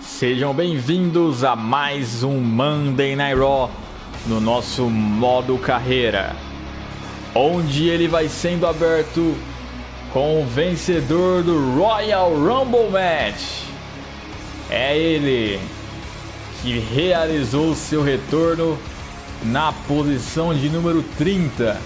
Sejam bem-vindos a mais um Monday Night Raw no nosso modo carreira, onde ele vai sendo aberto com o vencedor do Royal Rumble Match. É ele que realizou seu retorno na posição de número 30.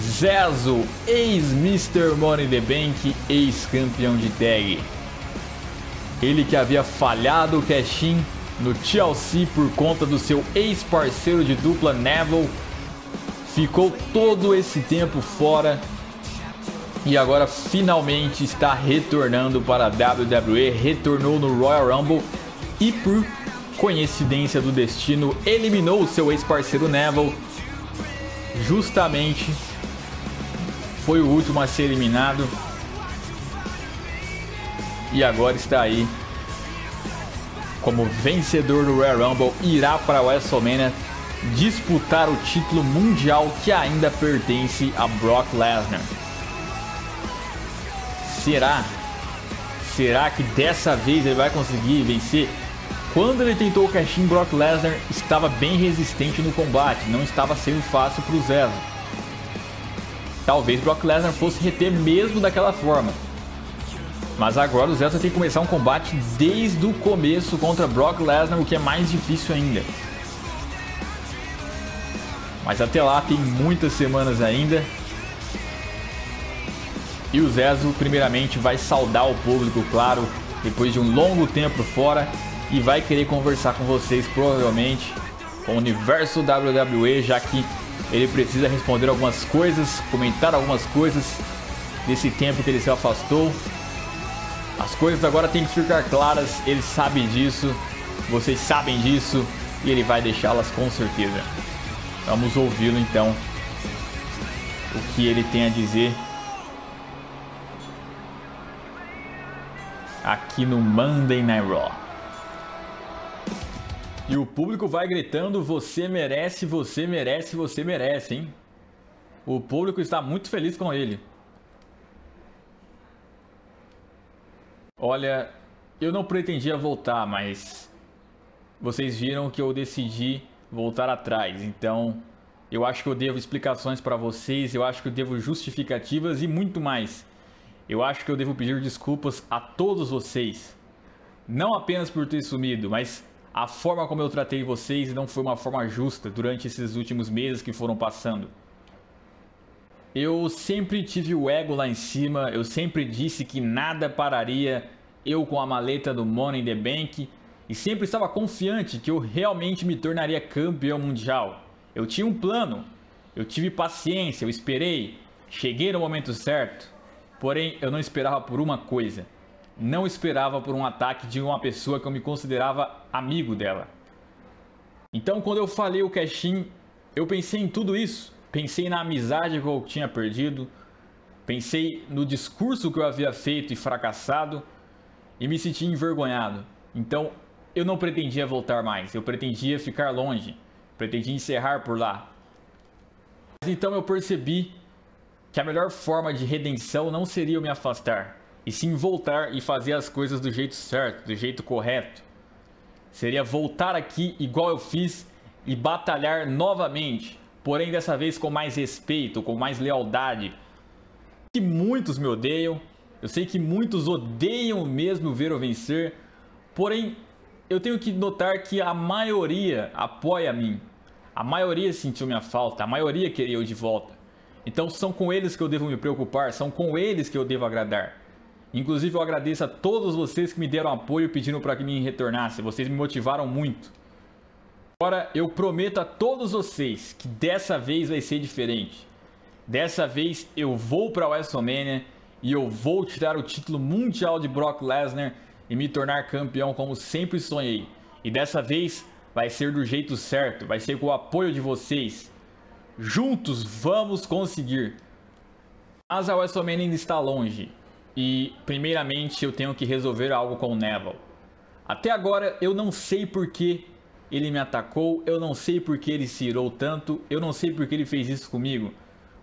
Zezo, ex-Mr. Money the Bank, ex-campeão de tag. Ele que havia falhado o cash-in no TLC por conta do seu ex-parceiro de dupla Neville, ficou todo esse tempo fora e agora finalmente está retornando para a WWE, retornou no Royal Rumble e por coincidência do destino eliminou o seu ex-parceiro Neville. Justamente foi o último a ser eliminado e agora está aí como vencedor do Royal Rumble, irá para a WrestleMania disputar o título mundial que ainda pertence a Brock Lesnar. Será? Será que dessa vez ele vai conseguir vencer? Quando ele tentou o cash Brock Lesnar estava bem resistente no combate, não estava sendo fácil para o Zezo. Talvez Brock Lesnar fosse reter mesmo daquela forma. Mas agora o Zezo tem que começar um combate desde o começo contra Brock Lesnar, o que é mais difícil ainda. Mas até lá tem muitas semanas ainda. E o Zezo primeiramente vai saudar o público, claro, depois de um longo tempo fora e vai querer conversar com vocês provavelmente com o universo WWE, já que ele precisa responder algumas coisas, comentar algumas coisas desse tempo que ele se afastou as coisas agora têm que ficar claras, ele sabe disso, vocês sabem disso e ele vai deixá-las com certeza. Vamos ouvi-lo então, o que ele tem a dizer aqui no Monday Night Raw. E o público vai gritando: você merece, você merece, você merece, hein? O público está muito feliz com ele. Olha, eu não pretendia voltar, mas vocês viram que eu decidi voltar atrás. Então, eu acho que eu devo explicações para vocês, eu acho que eu devo justificativas e muito mais. Eu acho que eu devo pedir desculpas a todos vocês. Não apenas por ter sumido, mas a forma como eu tratei vocês não foi uma forma justa durante esses últimos meses que foram passando. Eu sempre tive o ego lá em cima, eu sempre disse que nada pararia eu com a maleta do Money in the Bank e sempre estava confiante que eu realmente me tornaria campeão mundial. Eu tinha um plano, eu tive paciência, eu esperei, cheguei no momento certo. Porém, eu não esperava por uma coisa. Não esperava por um ataque de uma pessoa que eu me considerava amigo dela. Então, quando eu falei o cash eu pensei em tudo isso. Pensei na amizade que eu tinha perdido, pensei no discurso que eu havia feito e fracassado e me senti envergonhado. Então eu não pretendia voltar mais, eu pretendia ficar longe, pretendia encerrar por lá. Mas então eu percebi que a melhor forma de redenção não seria eu me afastar, e sim voltar e fazer as coisas do jeito certo, do jeito correto. Seria voltar aqui igual eu fiz e batalhar novamente porém dessa vez com mais respeito, com mais lealdade. Que muitos me odeiam, eu sei que muitos odeiam mesmo ver eu vencer, porém eu tenho que notar que a maioria apoia a mim. A maioria sentiu minha falta, a maioria queria eu de volta. Então são com eles que eu devo me preocupar, são com eles que eu devo agradar. Inclusive eu agradeço a todos vocês que me deram apoio pedindo para que me retornasse, vocês me motivaram muito. Agora eu prometo a todos vocês que dessa vez vai ser diferente. Dessa vez eu vou para WrestleMania e eu vou tirar o título mundial de Brock Lesnar e me tornar campeão como sempre sonhei. E dessa vez vai ser do jeito certo, vai ser com o apoio de vocês. Juntos vamos conseguir. Mas a WrestleMania ainda está longe. E primeiramente eu tenho que resolver algo com o Neville. Até agora eu não sei porquê ele me atacou, eu não sei por que ele se irou tanto, eu não sei por que ele fez isso comigo,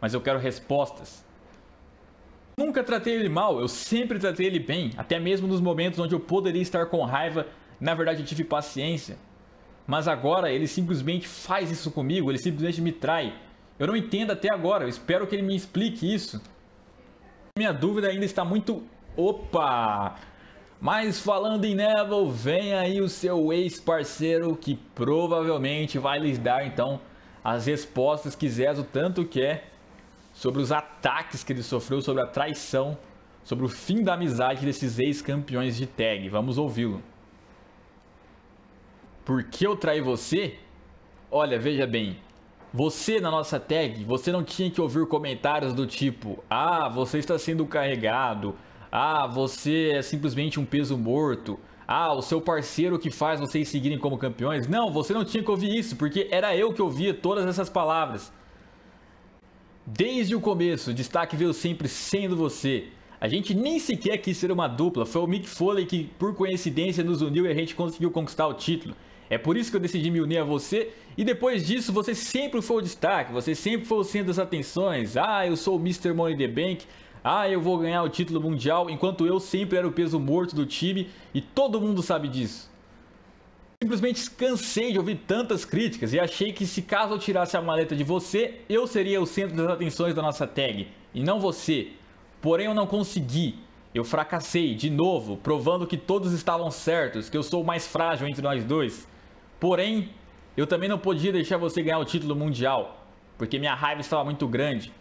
mas eu quero respostas. Nunca tratei ele mal, eu sempre tratei ele bem, até mesmo nos momentos onde eu poderia estar com raiva, na verdade eu tive paciência. Mas agora ele simplesmente faz isso comigo, ele simplesmente me trai. Eu não entendo até agora, eu espero que ele me explique isso. Minha dúvida ainda está muito. Opa! Mas falando em Neville, vem aí o seu ex-parceiro que provavelmente vai lhes dar então as respostas que Zezo tanto quer sobre os ataques que ele sofreu, sobre a traição, sobre o fim da amizade desses ex-campeões de tag. Vamos ouvi-lo. Por que eu traí você? Olha, veja bem. Você na nossa tag, você não tinha que ouvir comentários do tipo: "Ah, você está sendo carregado. Ah, você é simplesmente um peso morto. Ah, o seu parceiro que faz vocês seguirem como campeões". Não, você não tinha que ouvir isso, porque era eu que ouvia todas essas palavras. Desde o começo, o destaque veio sempre sendo você. A gente nem sequer quis ser uma dupla, foi o Mick Foley que, por coincidência, nos uniu e a gente conseguiu conquistar o título. É por isso que eu decidi me unir a você e depois disso você sempre foi o destaque, você sempre foi o centro das atenções. Ah, eu sou o Mr. Money the Bank, ah, eu vou ganhar o título mundial, enquanto eu sempre era o peso morto do time e todo mundo sabe disso. Simplesmente cansei de ouvir tantas críticas e achei que se caso eu tirasse a maleta de você, eu seria o centro das atenções da nossa tag, e não você. Porém eu não consegui. Eu fracassei de novo, provando que todos estavam certos, que eu sou o mais frágil entre nós dois. Porém, eu também não podia deixar você ganhar o título mundial, porque minha raiva estava muito grande.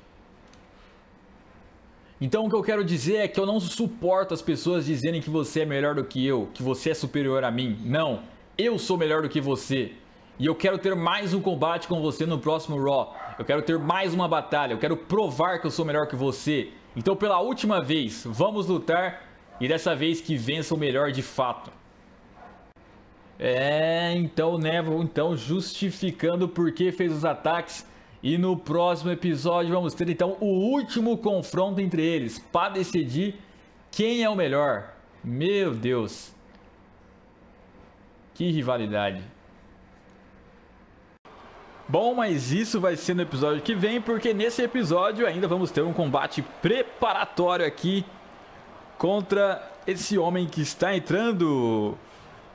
Então o que eu quero dizer é que eu não suporto as pessoas dizerem que você é melhor do que eu, que você é superior a mim. Não. Eu sou melhor do que você. E eu quero ter mais um combate com você no próximo Raw. Eu quero ter mais uma batalha. Eu quero provar que eu sou melhor que você. Então, pela última vez, vamos lutar. E dessa vez que vença o melhor de fato. É, então Neville, então justificando por que fez os ataques. E no próximo episódio vamos ter então o último confronto entre eles. Para decidir quem é o melhor. Meu Deus. Que rivalidade. Bom, mas isso vai ser no episódio que vem, porque nesse episódio ainda vamos ter um combate preparatório aqui contra esse homem que está entrando,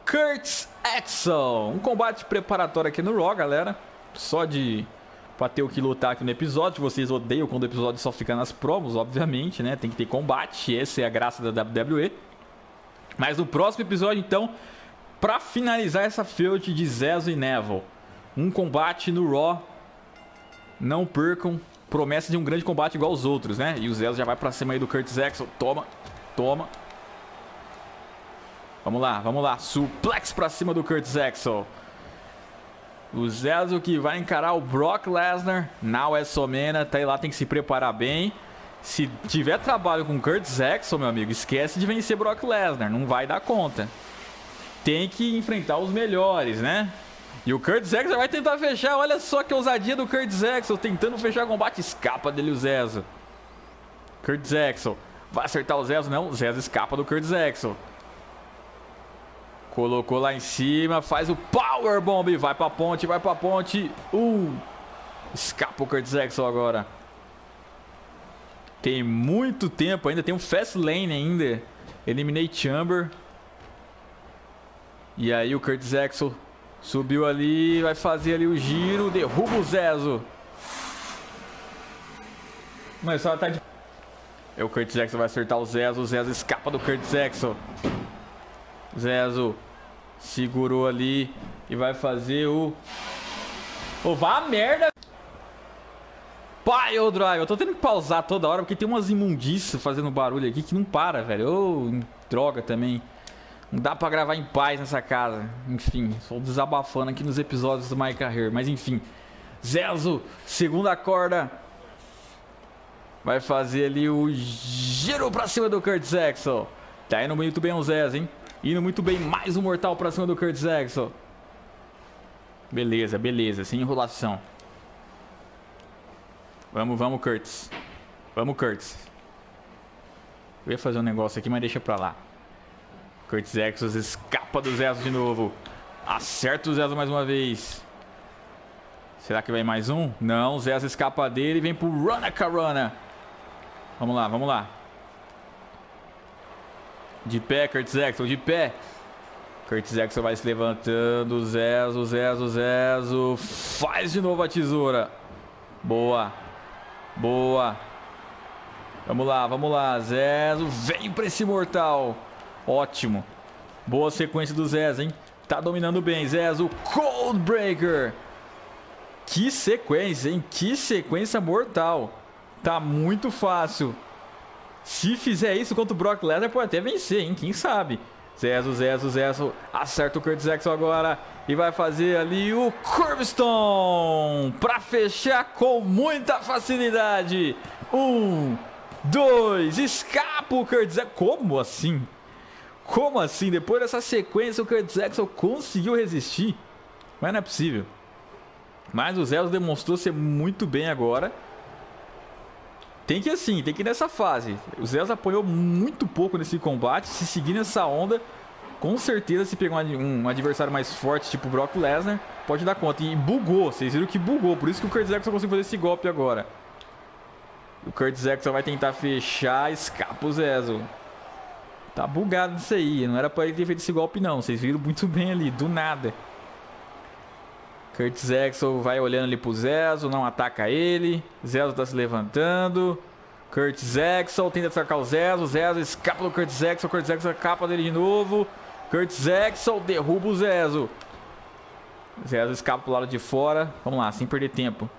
Kurt Axel. Um combate preparatório aqui no Raw, galera. Só de pra ter o que lutar aqui no episódio. Vocês odeiam quando o episódio só fica nas promos, obviamente, né? Tem que ter combate, essa é a graça da WWE. Mas no próximo episódio, então, para finalizar essa feud de Zezo e Neville, um combate no Raw. Não percam. Promessa de um grande combate igual aos outros, né? E o Zezo já vai pra cima aí do Curtis Axel. Toma, toma. Vamos lá, vamos lá. Suplex pra cima do Curtis Axel. O Zezo que vai encarar o Brock Lesnar. É Somena. Tá aí lá, tem que se preparar bem. Se tiver trabalho com Curtis Axel, meu amigo, esquece de vencer Brock Lesnar. Não vai dar conta tem que enfrentar os melhores, né? E o Kurt Axel vai tentar fechar. Olha só que ousadia do Kurt Axel tentando fechar o combate. Escapa dele o Zezo. Kurt Axel vai acertar o Zezo? Não, o Zezo escapa do Kurt Axel. Colocou lá em cima, faz o Power Bomb. Vai pra ponte, vai pra ponte. Uh, escapa o Kurt Axel agora. Tem muito tempo ainda, tem um Fast Lane ainda. Eliminate Chamber. E aí o Curtis Axel subiu ali, vai fazer ali o giro, derruba o Zezo. Mas só tá de... É o Curtis Axel vai acertar o Zezo, o Zezo escapa do Curtis Axel. Zezo segurou ali e vai fazer o... Oh, vá a merda! Pai, ô Drive, eu tô tendo que pausar toda hora porque tem umas imundícias fazendo barulho aqui que não para, velho. Ô, oh, droga também. Não dá pra gravar em paz nessa casa. Enfim, só desabafando aqui nos episódios do My Career. Mas enfim. Zezo, segunda corda. Vai fazer ali o giro pra cima do Kurt Axel. Tá indo muito bem o Zezo, hein? Indo muito bem. Mais um mortal pra cima do Kurt Axel. Beleza, beleza. Sem enrolação. Vamos, vamos, Kurtz. Vamos, Kurtz. Eu ia fazer um negócio aqui, mas deixa pra lá. Curtis Exos escapa do Zezo de novo. Acerta o Zezo mais uma vez. Será que vai mais um? Não, o Zezo escapa dele e vem pro Rana Carana. Vamos lá, vamos lá. De pé, Curtis Axel, de pé. Curtis Axel vai se levantando. Zezo, Zezo, Zezo. Faz de novo a tesoura. Boa. Boa. Vamos lá, vamos lá. Zezo, vem pra esse mortal. Ótimo. Boa sequência do Zezo, hein? Tá dominando bem, Zezo. Cold Breaker. Que sequência, hein? Que sequência mortal. Tá muito fácil. Se fizer isso contra o Brock Lesnar, pode até vencer, hein? Quem sabe? Zezo, Zezo, Zezo. Acerta o Curtis Axel agora. E vai fazer ali o Curbstone. Pra fechar com muita facilidade. Um, dois. Escapa o Curtis Axel. Como assim? Como assim? Depois dessa sequência, o Curtis Axel conseguiu resistir. Mas não é possível. Mas o Zezo demonstrou ser muito bem agora. Tem que assim, tem que ir nessa fase. O Zeus apoiou muito pouco nesse combate. Se seguir nessa onda, com certeza se pegar um, adversário mais forte, tipo Brock Lesnar, pode dar conta. E bugou, vocês viram que bugou. Por isso que o Kurt Jackson conseguiu fazer esse golpe agora. O Kurt Jackson vai tentar fechar, escapa o Zezo. Tá bugado isso aí. Não era pra ele ter feito esse golpe, não. Vocês viram muito bem ali, do nada. Curtis Axel vai olhando ali pro Zezo, não ataca ele. Zezo tá se levantando. Curtis Axel tenta atacar o Zezo. Zezo escapa do Curtis Axel. Curtis Axel escapa dele de novo. Curtis Axel derruba o Zezo. Zezo escapa pro lado de fora. Vamos lá, sem perder tempo.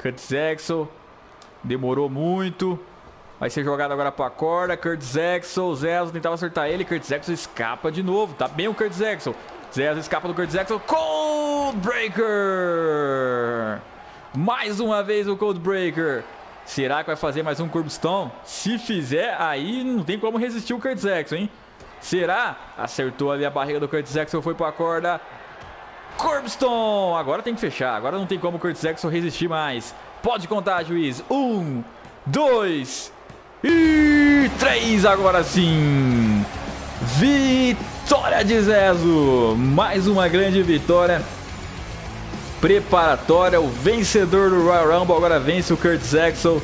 Curtis Axel. Demorou muito. Vai ser jogado agora pra corda. Curtis Axel. Zezo tentava acertar ele. Curtis Axel escapa de novo. Tá bem o Curtis Axel. Zezo escapa do Curtis Axel. Cold Breaker! Mais uma vez o Cold Breaker. Será que vai fazer mais um Curbstone? Se fizer, aí não tem como resistir o Curtis Axel, hein? Será? Acertou ali a barriga do Curtis Axel, foi para a corda. Curbstone! Agora tem que fechar. Agora não tem como o Curtis Axel resistir mais. Pode contar, juiz. Um, dois e três. Agora sim. Vitória de Zezo! Mais uma grande vitória preparatória. O vencedor do Royal Rumble agora vence o Kurt Axel.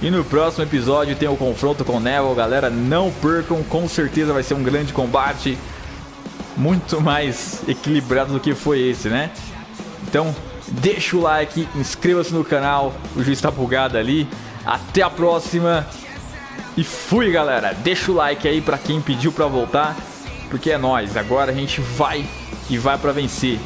E no próximo episódio tem o confronto com o Neville. Galera, não percam, com certeza vai ser um grande combate. Muito mais equilibrado do que foi esse, né? Então, deixa o like, inscreva-se no canal. O juiz está bugado ali. Até a próxima. E fui, galera. Deixa o like aí para quem pediu para voltar, porque é nós. Agora a gente vai e vai para vencer.